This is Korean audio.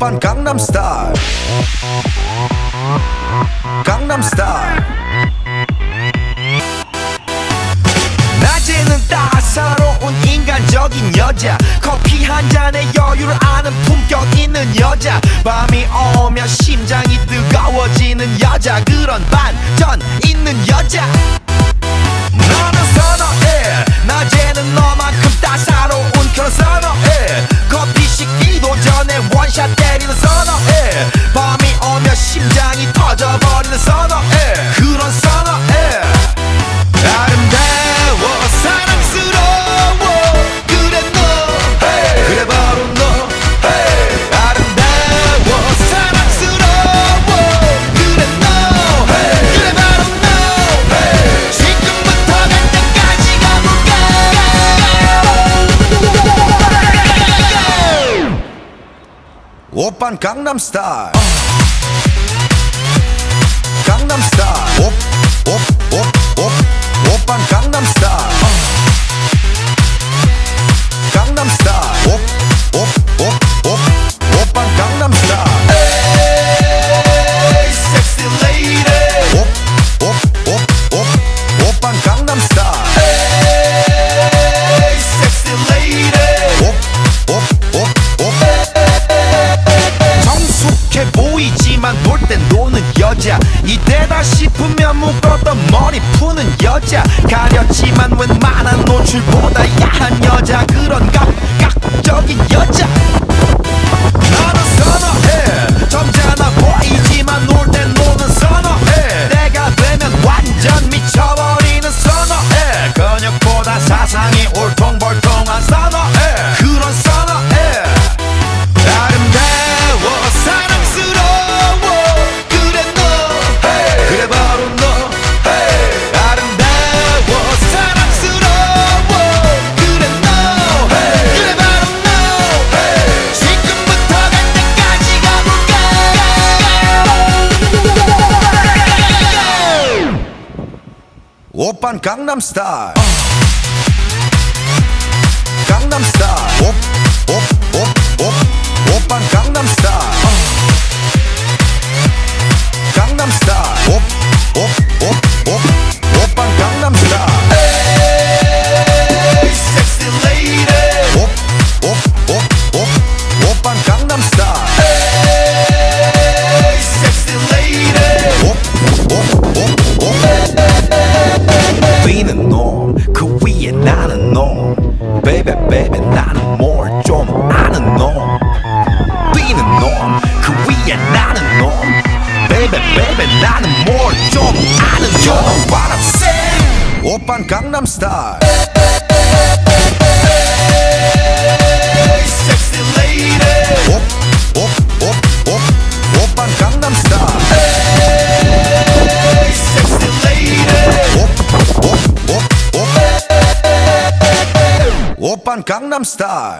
오빤 강남스타일. 강남스타일. 낮에는 따사로운 인간적인 여자. 커피 한 잔에 여유를 아는 품격 있는 여자. 밤이 오면 심장이 뜨거워지는 여자. 그런 반전 있는 여자. 너는 선어해. 낮에는 너만큼 따사로운 그런 원샷 때리는 선어해 밤이 오면 심장이 터져버리는 선 Open Gangnam Style. 머리 푸는 여자. 가렸지만 웬만한 노출보다 야한 여자. 그런 감각적인 여자. 오빤 강남스타일 Japan Gangnam Style. Hey, sexy lady. Gangnam Style. Hey, sexy lady. Gangnam Style.